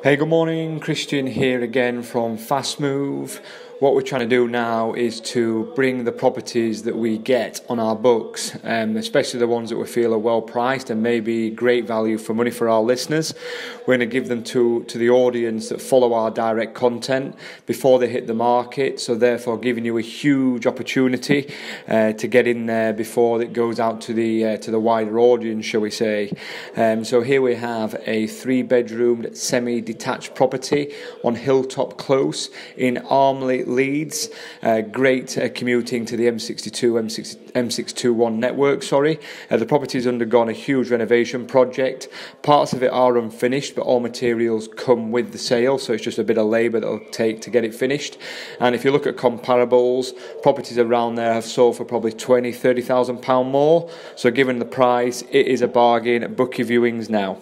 Hey, good morning. Christian here again from Fast Move what we're trying to do now is to bring the properties that we get on our books, um, especially the ones that we feel are well priced and maybe great value for money for our listeners. We're going to give them to, to the audience that follow our direct content before they hit the market. So, therefore, giving you a huge opportunity uh, to get in there before it goes out to the uh, to the wider audience, shall we say? Um, so here we have a three-bedroom semi-detached property on Hilltop Close in Armley. Leeds. Uh, great uh, commuting to the M62, M6, M621 network. Sorry, uh, the property has undergone a huge renovation project. Parts of it are unfinished, but all materials come with the sale, so it's just a bit of labour that'll take to get it finished. And if you look at comparables, properties around there have sold for probably twenty, thirty thousand pound more. So given the price, it is a bargain. Book your viewings now.